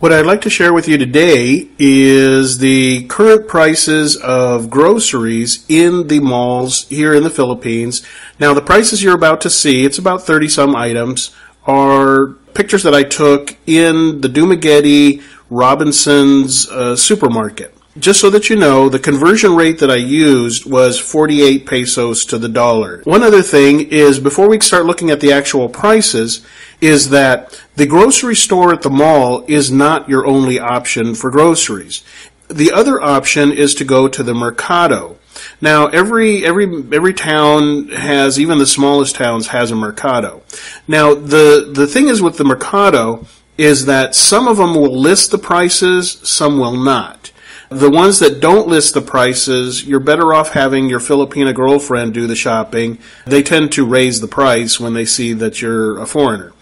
What I'd like to share with you today is the current prices of groceries in the malls here in the Philippines. Now, the prices you're about to see, it's about 30 some items, are pictures that I took in the Dumaguete Robinson's uh, supermarket. Just so that you know, the conversion rate that I used was 48 pesos to the dollar. One other thing is before we start looking at the actual prices, is that the grocery store at the mall is not your only option for groceries. The other option is to go to the mercado. Now, every every every town has, even the smallest towns, has a mercado. Now, the the thing is with the mercado is that some of them will list the prices, some will not. The ones that don't list the prices, you're better off having your Filipina girlfriend do the shopping. They tend to raise the price when they see that you're a foreigner.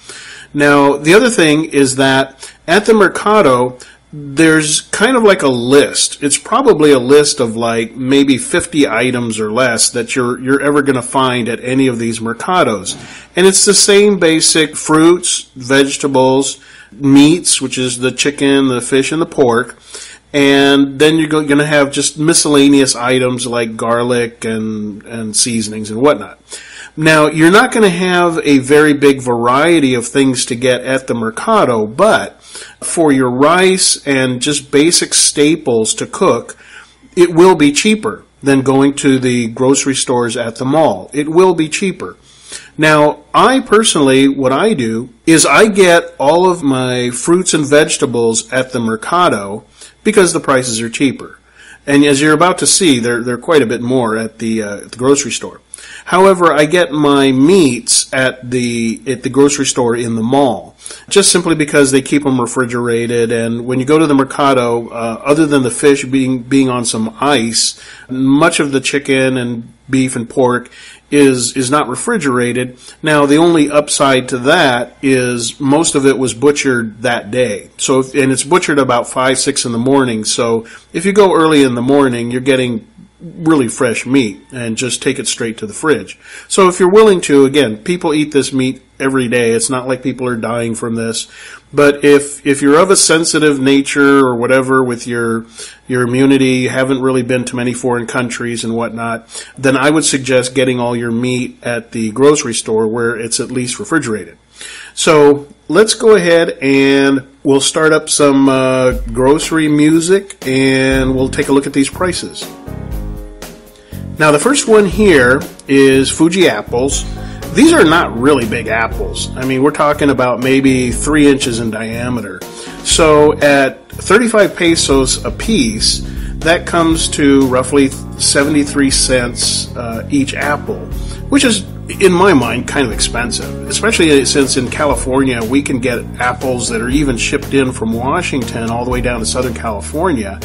Now, the other thing is that at the Mercado, there's kind of like a list. It's probably a list of like maybe 50 items or less that you're you're ever going to find at any of these mercados. And it's the same basic fruits, vegetables, meats, which is the chicken, the fish and the pork. And then you're going to have just miscellaneous items like garlic and and seasonings and whatnot. Now, you're not going to have a very big variety of things to get at the Mercado, but for your rice and just basic staples to cook, it will be cheaper than going to the grocery stores at the mall. It will be cheaper. Now, I personally, what I do is I get all of my fruits and vegetables at the Mercado because the prices are cheaper. And as you're about to see, they're, they're quite a bit more at the, uh, at the grocery store. However, I get my meats at the at the grocery store in the mall, just simply because they keep them refrigerated. And when you go to the mercado, uh, other than the fish being being on some ice, much of the chicken and beef and pork is is not refrigerated. Now the only upside to that is most of it was butchered that day. So if, and it's butchered about five six in the morning. So if you go early in the morning, you're getting really fresh meat and just take it straight to the fridge. So if you're willing to, again, people eat this meat every day. It's not like people are dying from this. But if if you're of a sensitive nature or whatever with your your immunity, you haven't really been to many foreign countries and whatnot, then I would suggest getting all your meat at the grocery store where it's at least refrigerated. So let's go ahead and we'll start up some uh, grocery music and we'll take a look at these prices. Now the first one here is Fuji apples. These are not really big apples. I mean, we're talking about maybe three inches in diameter. So at 35 pesos a piece, that comes to roughly 73 cents uh, each apple, which is, in my mind, kind of expensive, especially since in California we can get apples that are even shipped in from Washington all the way down to Southern California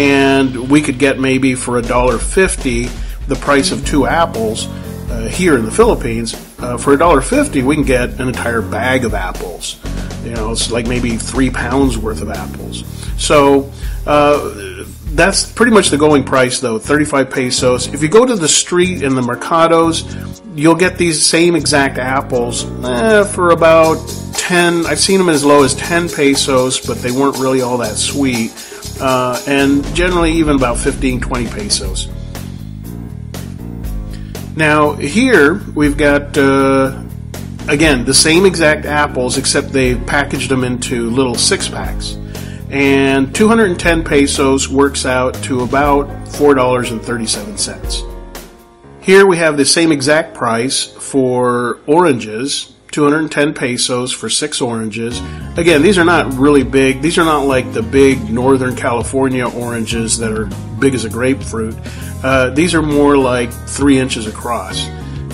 and we could get maybe for a dollar fifty the price of two apples uh, here in the Philippines. Uh, for a dollar fifty, we can get an entire bag of apples. You know, it's like maybe three pounds worth of apples. So uh, that's pretty much the going price, though, 35 pesos. If you go to the street in the mercados, you'll get these same exact apples eh, for about 10. I've seen them as low as 10 pesos, but they weren't really all that sweet uh, and generally even about 15, 20 pesos. Now here we've got uh, again the same exact apples except they've packaged them into little six packs, and 210 pesos works out to about four dollars and thirty-seven cents. Here we have the same exact price for oranges, 210 pesos for six oranges. Again, these are not really big. These are not like the big Northern California oranges that are big as a grapefruit. Uh, these are more like three inches across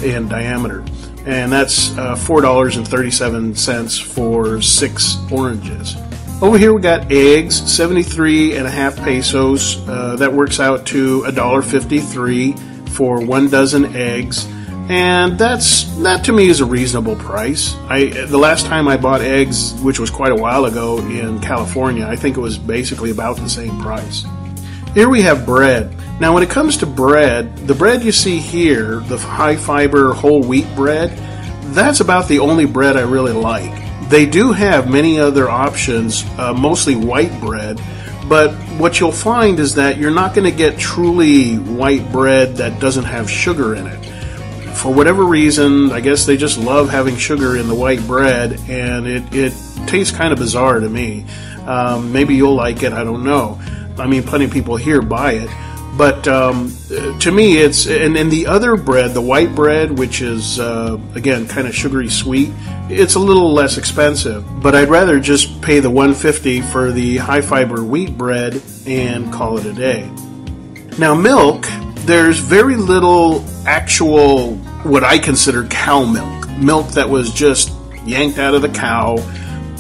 in diameter. And that's uh, $4.37 for six oranges. Over here we got eggs, 73 and a half pesos. Uh, that works out to $1.53 for one dozen eggs and that's that to me is a reasonable price. I the last time I bought eggs, which was quite a while ago in California, I think it was basically about the same price. Here we have bread. Now, when it comes to bread, the bread you see here, the high fiber whole wheat bread, that's about the only bread I really like. They do have many other options, uh, mostly white bread, but what you'll find is that you're not going to get truly white bread that doesn't have sugar in it. For whatever reason, I guess they just love having sugar in the white bread, and it, it tastes kind of bizarre to me. Um, maybe you'll like it, I don't know. I mean, plenty of people here buy it. But um, to me, it's and, and the other bread, the white bread, which is uh, again kind of sugary sweet, it's a little less expensive. But I'd rather just pay the 150 for the high fiber wheat bread and call it a day. Now, milk, there's very little actual what I consider cow milk, milk that was just yanked out of the cow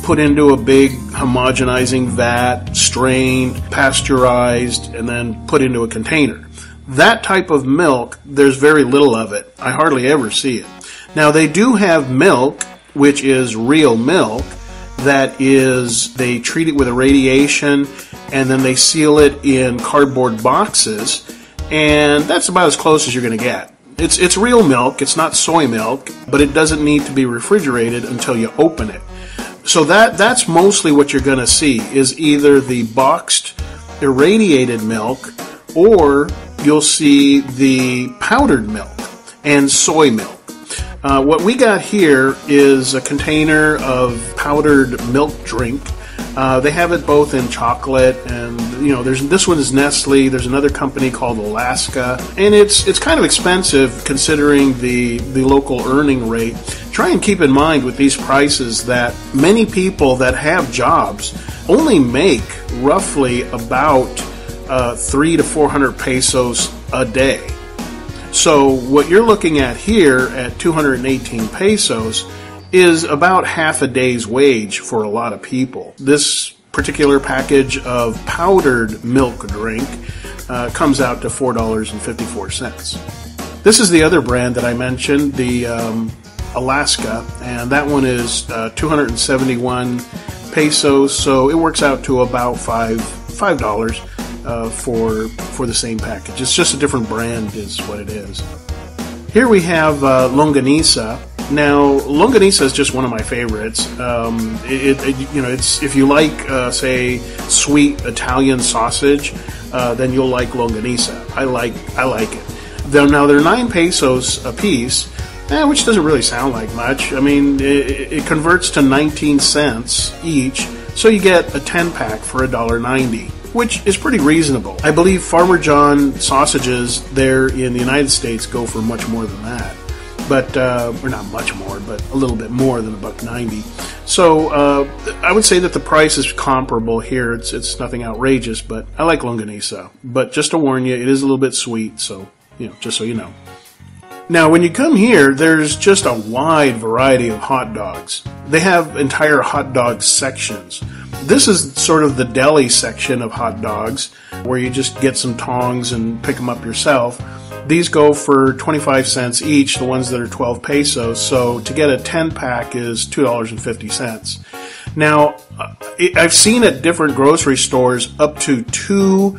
put into a big homogenizing vat, strained, pasteurized, and then put into a container. That type of milk, there's very little of it. I hardly ever see it. Now, they do have milk, which is real milk, that is, they treat it with irradiation and then they seal it in cardboard boxes, and that's about as close as you're going to get. It's, it's real milk, it's not soy milk, but it doesn't need to be refrigerated until you open it. So that that's mostly what you're going to see is either the boxed irradiated milk or you'll see the powdered milk and soy milk. Uh, what we got here is a container of powdered milk drink. Uh, they have it both in chocolate and you know there's this one is Nestle. There's another company called Alaska, and it's it's kind of expensive considering the the local earning rate try and keep in mind with these prices that many people that have jobs only make roughly about uh, three to four hundred pesos a day. So what you're looking at here at 218 pesos is about half a day's wage for a lot of people. This particular package of powdered milk drink uh, comes out to $4.54. This is the other brand that I mentioned, the um, Alaska, and that one is uh, 271 pesos, so it works out to about five five dollars uh, for for the same package. It's just a different brand, is what it is. Here we have uh, longanisa. Now, longanisa is just one of my favorites. Um, it, it, you know, it's if you like, uh, say, sweet Italian sausage, uh, then you'll like longanisa. I like I like it. Now they're nine pesos a piece, Eh, which doesn't really sound like much. I mean, it, it converts to 19 cents each, so you get a 10 pack for $1.90 which is pretty reasonable. I believe Farmer John sausages there in the United States go for much more than that. But, uh, or not much more, but a little bit more than a buck ninety. So uh, I would say that the price is comparable here. It's it's nothing outrageous, but I like longanisa. But just to warn you, it is a little bit sweet, so you know, just so you know. Now, when you come here, there's just a wide variety of hot dogs. They have entire hot dog sections. This is sort of the deli section of hot dogs, where you just get some tongs and pick them up yourself. These go for 25 cents each, the ones that are 12 pesos. So to get a 10 pack is $2.50. Now, I've seen at different grocery stores up to two,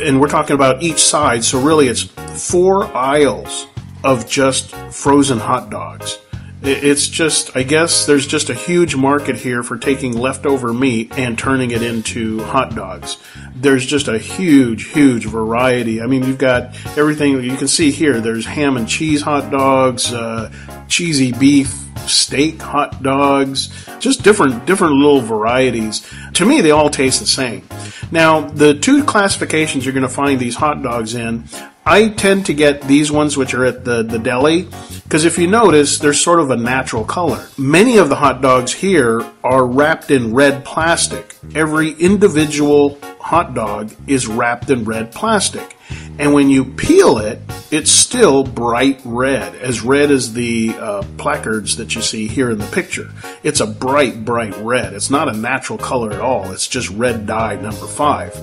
and we're talking about each side, so really it's four aisles of just frozen hot dogs. It's just, I guess there's just a huge market here for taking leftover meat and turning it into hot dogs. There's just a huge, huge variety. I mean, you've got everything you can see here. There's ham and cheese hot dogs, uh, cheesy beef steak hot dogs, just different different little varieties. To me, they all taste the same. Now, the two classifications you're going to find these hot dogs in I tend to get these ones which are at the, the deli because if you notice, they're sort of a natural color. Many of the hot dogs here are wrapped in red plastic. Every individual hot dog is wrapped in red plastic. And when you peel it, it's still bright red, as red as the uh, placards that you see here in the picture. It's a bright, bright red. It's not a natural color at all. It's just red dye number five.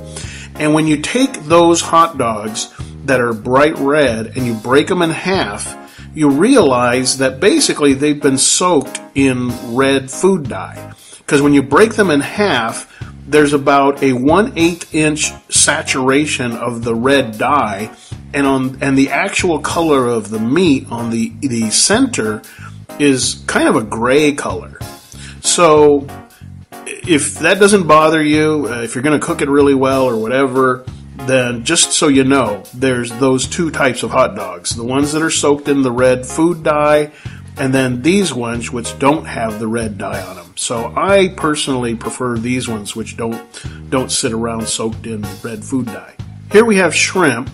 And when you take those hot dogs, that are bright red and you break them in half, you realize that basically they've been soaked in red food dye. Because when you break them in half, there's about a 1 8 inch saturation of the red dye, and on and the actual color of the meat on the the center is kind of a gray color. so if that doesn't bother you, if you're going to cook it really well or whatever, then just so you know, there's those two types of hot dogs. The ones that are soaked in the red food dye, and then these ones which don't have the red dye on them. So I personally prefer these ones which don't don't sit around soaked in red food dye. Here we have shrimp,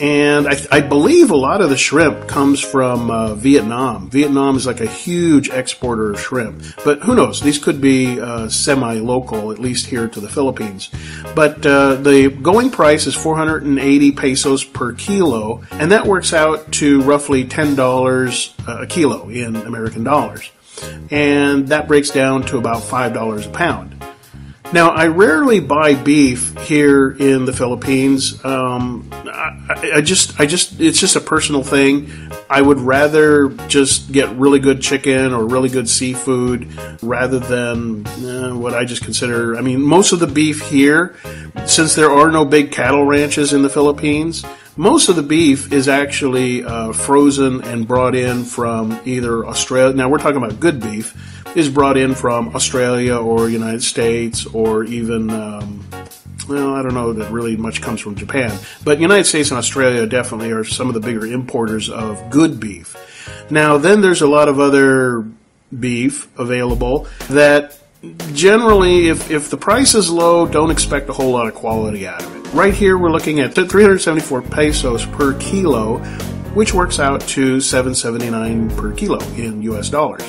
and I, I, believe a lot of the shrimp comes from uh, Vietnam. Vietnam is like a huge exporter of shrimp, but who knows? These could be uh, semi-local, at least here to the Philippines. But uh, the going price is 480 pesos per kilo, and that works out to roughly $10 a kilo in American dollars. And that breaks down to about $5 a pound. Now, I rarely buy beef here in the Philippines. Um, I, I, just, I just, it's just a personal thing. I would rather just get really good chicken or really good seafood rather than uh, what I just consider. I mean, most of the beef here, since there are no big cattle ranches in the Philippines, most of the beef is actually uh, frozen and brought in from either Australia. Now, we're talking about good beef is brought in from Australia or United States or even, um, well, I don't know that really much comes from Japan. But United States and Australia definitely are some of the bigger importers of good beef. Now, then there's a lot of other beef available that generally, if, if the price is low, don't expect a whole lot of quality out of it. Right here, we're looking at 374 pesos per kilo, which works out to 779 per kilo in US dollars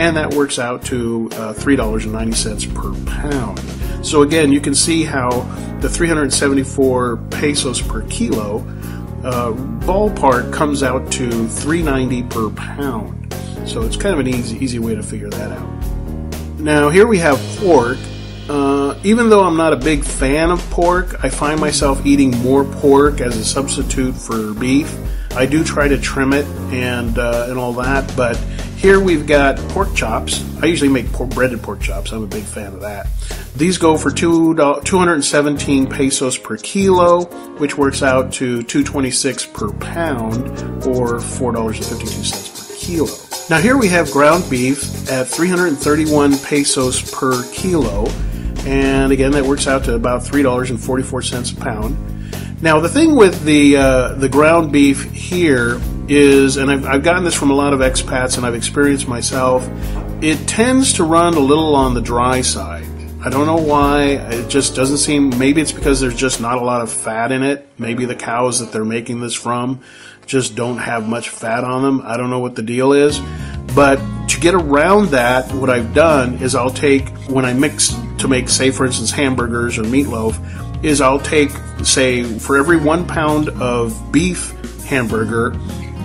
and that works out to uh, $3.90 per pound. So again, you can see how the 374 pesos per kilo uh, ballpark comes out to 390 per pound. So it's kind of an easy, easy way to figure that out. Now here we have pork. Uh, even though I'm not a big fan of pork, I find myself eating more pork as a substitute for beef. I do try to trim it and uh, and all that, but here we've got pork chops. I usually make pork, breaded pork chops. I'm a big fan of that. These go for two, 217 pesos per kilo, which works out to 226 per pound or $4.52 per kilo. Now here we have ground beef at 331 pesos per kilo, and again that works out to about $3.44 a pound. Now the thing with the uh, the ground beef here is, and I've, I've gotten this from a lot of expats and I've experienced myself, it tends to run a little on the dry side. I don't know why. It just doesn't seem. Maybe it's because there's just not a lot of fat in it. Maybe the cows that they're making this from just don't have much fat on them. I don't know what the deal is. But to get around that, what I've done is I'll take, when I mix to make, say, for instance, hamburgers or meatloaf, is I'll take, say, for every one pound of beef hamburger,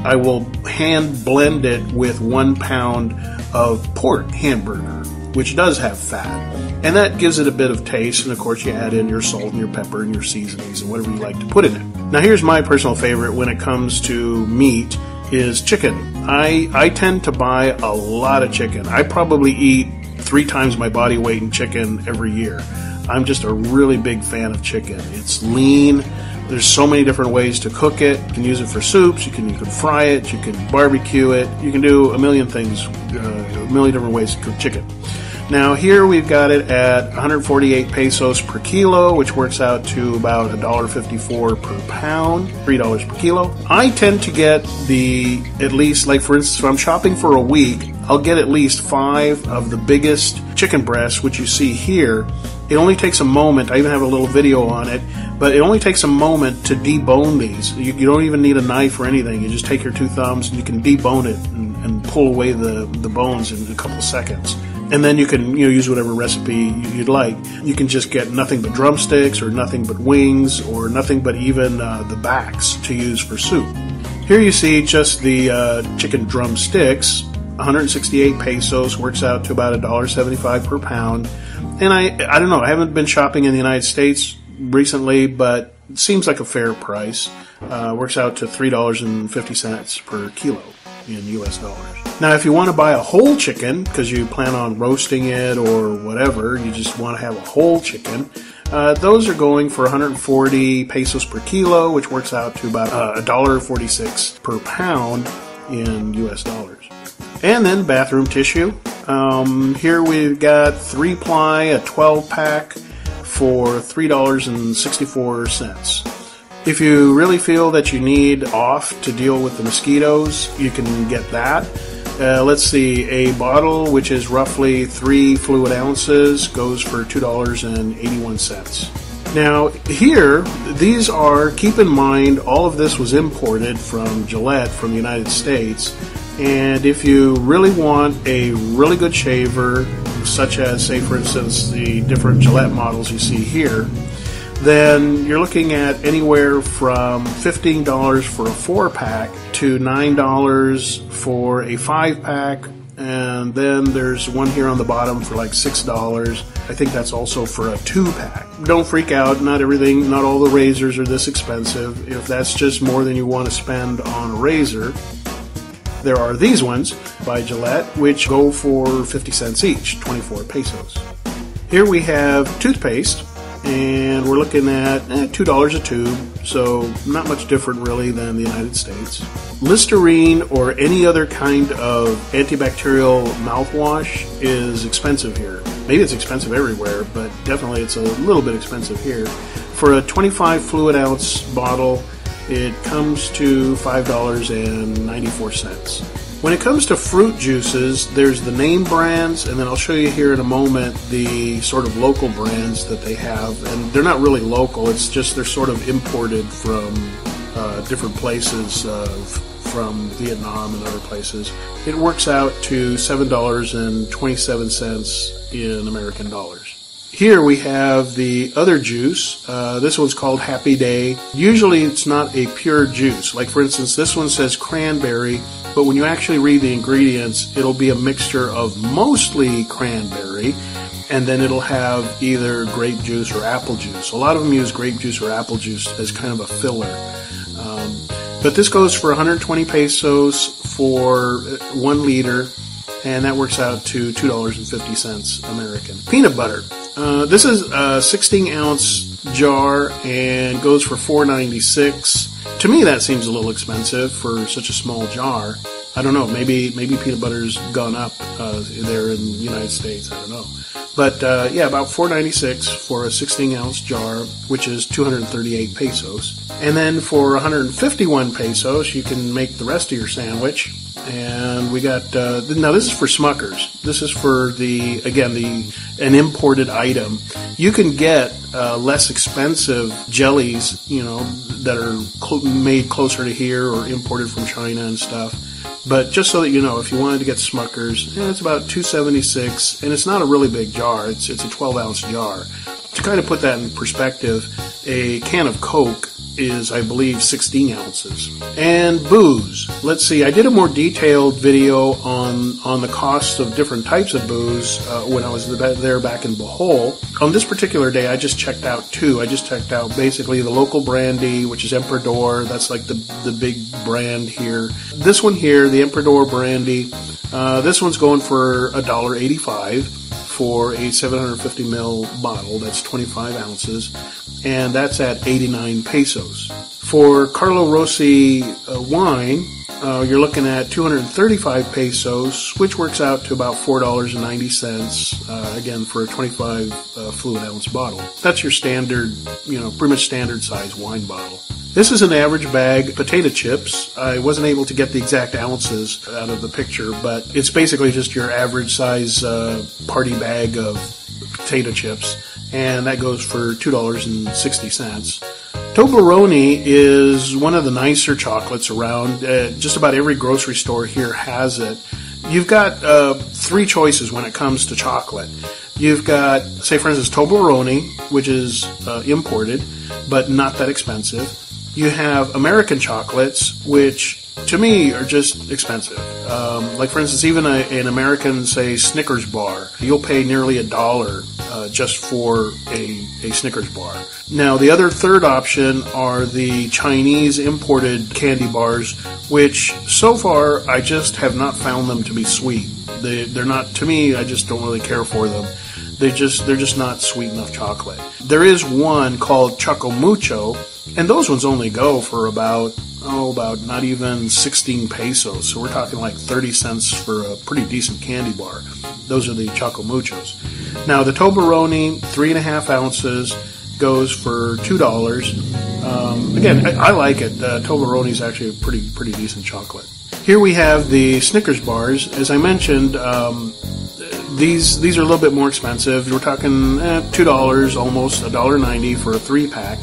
I will hand blend it with one pound of pork hamburger, which does have fat. And that gives it a bit of taste. And of course, you add in your salt and your pepper and your seasonings and whatever you like to put in it. Now, here's my personal favorite when it comes to meat is chicken. I, I tend to buy a lot of chicken. I probably eat three times my body weight in chicken every year. I'm just a really big fan of chicken. It's lean. There's so many different ways to cook it. You can use it for soups. You can you can fry it. You can barbecue it. You can do a million things, uh, a million different ways to cook chicken. Now here we've got it at 148 pesos per kilo, which works out to about $1.54 per pound, $3 per kilo. I tend to get the, at least, like for instance, if I'm shopping for a week, I'll get at least five of the biggest chicken breasts, which you see here. It only takes a moment. I even have a little video on it, but it only takes a moment to debone these. You, you don't even need a knife or anything. You just take your two thumbs and you can debone it and, and pull away the, the bones in a couple seconds and then you can you know use whatever recipe you'd like. You can just get nothing but drumsticks, or nothing but wings, or nothing but even uh, the backs to use for soup. Here you see just the uh, chicken drumsticks. 168 pesos works out to about $1.75 per pound. And I I don't know. I haven't been shopping in the United States recently, but it seems like a fair price. Uh, works out to three dollars and fifty cents per kilo in U.S. dollars. Now, if you want to buy a whole chicken because you plan on roasting it or whatever, you just want to have a whole chicken. Uh, those are going for 140 pesos per kilo, which works out to about uh, $1.46 per pound in US dollars. And then bathroom tissue. Um, here we've got three ply, a 12 pack for $3.64. If you really feel that you need off to deal with the mosquitoes, you can get that. Uh, let's see, a bottle which is roughly three fluid ounces goes for $2.81. Now, here, these are, keep in mind, all of this was imported from Gillette from the United States. And if you really want a really good shaver, such as, say, for instance, the different Gillette models you see here, then you're looking at anywhere from $15 for a four pack to $9 for a five pack and then there's one here on the bottom for like six dollars. I think that's also for a two pack. Don't freak out. Not everything, not all the razors are this expensive. If that's just more than you want to spend on a razor, there are these ones by Gillette, which go for 50 cents each, 24 pesos. Here we have toothpaste, and we're looking at eh, $2 a tube, so not much different really than the United States. Listerine or any other kind of antibacterial mouthwash is expensive here. Maybe it's expensive everywhere, but definitely it's a little bit expensive here. For a 25 fluid ounce bottle, it comes to $5.94. When it comes to fruit juices, there's the name brands, and then I'll show you here in a moment the sort of local brands that they have. And they're not really local, it's just they're sort of imported from uh, different places, uh, from Vietnam and other places. It works out to $7.27 in American dollars. Here we have the other juice. Uh, this one's called Happy Day. Usually it's not a pure juice. Like for instance, this one says cranberry, but when you actually read the ingredients, it'll be a mixture of mostly cranberry, and then it'll have either grape juice or apple juice. A lot of them use grape juice or apple juice as kind of a filler. Um, but this goes for 120 pesos for one liter, and that works out to $2.50 American. Peanut butter. Uh, this is a 16 ounce jar and goes for 4.96. To me, that seems a little expensive for such a small jar. I don't know. Maybe maybe peanut butter's gone up uh, there in the United States. I don't know. But uh, yeah, about 4.96 for a 16 ounce jar, which is 238 pesos. And then for 151 pesos, you can make the rest of your sandwich and we got uh, now this is for Smuckers. This is for the again the an imported item. You can get uh, less expensive jellies, you know, that are cl- made closer to here or imported from China and stuff. But just so that you know, if you wanted to get Smuckers, eh, it's about 276, and it's not a really big jar. It's it's a 12 ounce jar. To kind of put that in perspective, a can of Coke is, I believe, 16 ounces. And booze. Let's see, I did a more detailed video on, on the cost of different types of booze uh, when I was there back in Bohol. On this particular day, I just checked out two. I just checked out basically the local brandy, which is Emperador. That's like the, the big brand here. This one here, the Emperador brandy, uh, this one's going for $1.85 for a 750 ml bottle. That's 25 ounces, and that's at 89 pesos. For Carlo Rossi uh, wine, uh, you're looking at 235 pesos, which works out to about $4.90, uh, again, for a 25 uh, fluid ounce bottle. That's your standard, you know, pretty much standard size wine bottle. This is an average bag potato chips. I wasn't able to get the exact ounces out of the picture, but it's basically just your average size uh, party bag of potato chips, and that goes for $2.60. Toblerone is one of the nicer chocolates around. Uh, just about every grocery store here has it. You've got uh, three choices when it comes to chocolate. You've got, say, for instance, Toblerone, which is uh, imported, but not that expensive. You have American chocolates, which to me are just expensive. Um, like for instance, even a, an American, say Snickers bar, you'll pay nearly a dollar uh, just for a, a Snickers bar. Now, the other third option are the Chinese imported candy bars, which so far I just have not found them to be sweet. They, they're not to me. I just don't really care for them. They just they're just not sweet enough chocolate. There is one called Choco Mucho, and those ones only go for about oh about not even 16 pesos. So we're talking like 30 cents for a pretty decent candy bar. Those are the Choco Muchos. Now the Toblerone, three and a half ounces, goes for two dollars. Um, again, I, I, like it. Uh, Toblerone is actually a pretty pretty decent chocolate. Here we have the Snickers bars. As I mentioned, um, these these are a little bit more expensive. We're talking eh, two dollars, almost a dollar ninety for a three pack.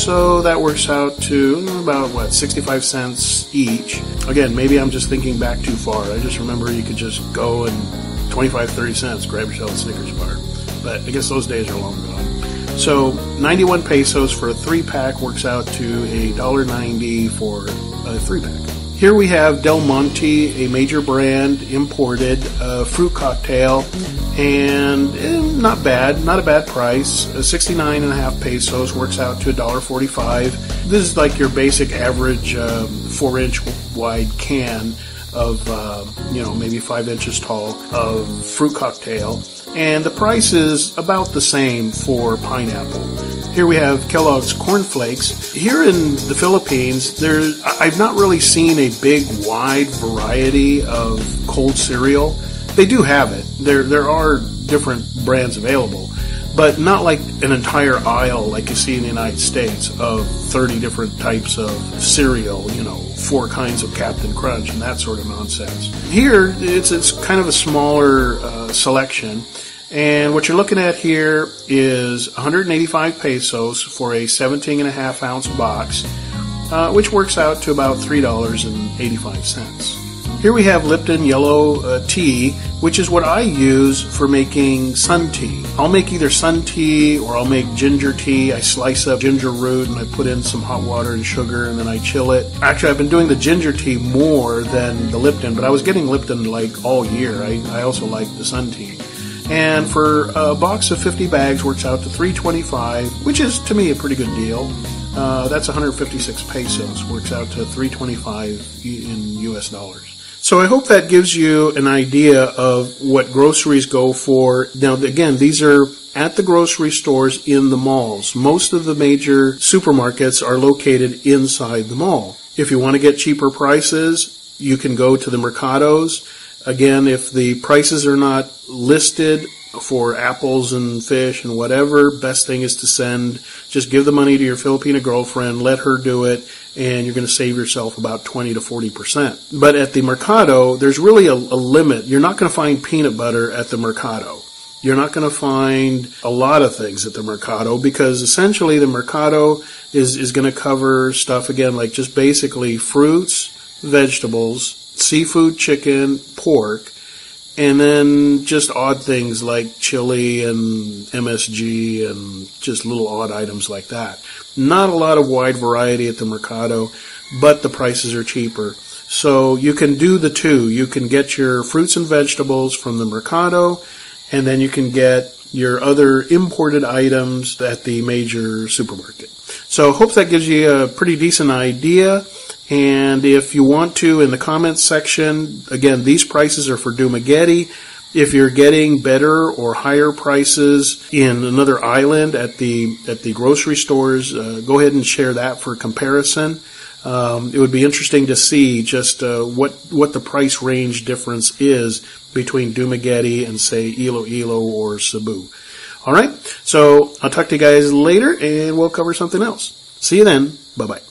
So that works out to about what 65 cents each. Again, maybe I'm just thinking back too far. I just remember you could just go and 25, 30 cents grab yourself a Snickers bar. But I guess those days are long gone. So 91 pesos for a three pack works out to a dollar ninety for a three pack. Here we have Del Monte, a major brand, imported uh, fruit cocktail, and eh, not bad, not a bad price. Uh, 69 and a half pesos works out to $1.45. This is like your basic average uh, four inch wide can of, uh, you know, maybe five inches tall of fruit cocktail. And the price is about the same for pineapple. Here we have Kellogg's Corn Flakes. Here in the Philippines, there I've not really seen a big wide variety of cold cereal. They do have it. There there are different brands available, but not like an entire aisle like you see in the United States of 30 different types of cereal, you know, four kinds of Captain Crunch and that sort of nonsense. Here, it's it's kind of a smaller uh, selection and what you're looking at here is 185 pesos for a 17 and a half ounce box, uh, which works out to about $3.85. Here we have Lipton yellow uh, tea, which is what I use for making sun tea. I'll make either sun tea or I'll make ginger tea. I slice up ginger root and I put in some hot water and sugar and then I chill it. Actually, I've been doing the ginger tea more than the Lipton, but I was getting Lipton like all year. I, I also like the sun tea. And for a box of 50 bags works out to 325, which is to me a pretty good deal. Uh, that's 156 pesos, works out to 325 in US dollars. So I hope that gives you an idea of what groceries go for. Now, again, these are at the grocery stores in the malls. Most of the major supermarkets are located inside the mall. If you want to get cheaper prices, you can go to the mercados Again, if the prices are not listed for apples and fish and whatever, best thing is to send, just give the money to your Filipina girlfriend, let her do it, and you're going to save yourself about 20 to 40%. But at the Mercado, there's really a, a limit. You're not going to find peanut butter at the Mercado. You're not going to find a lot of things at the Mercado because essentially the Mercado is, is going to cover stuff again like just basically fruits, vegetables, seafood, chicken, pork, and then just odd things like chili and MSG and just little odd items like that. Not a lot of wide variety at the Mercado, but the prices are cheaper. So you can do the two. You can get your fruits and vegetables from the Mercado, and then you can get your other imported items at the major supermarket. So hope that gives you a pretty decent idea. And if you want to, in the comments section, again, these prices are for Dumaguete. If you're getting better or higher prices in another island at the at the grocery stores, uh, go ahead and share that for comparison. Um, it would be interesting to see just uh, what what the price range difference is between Dumaguete and say Iloilo or Cebu. All right, so I'll talk to you guys later, and we'll cover something else. See you then. Bye bye.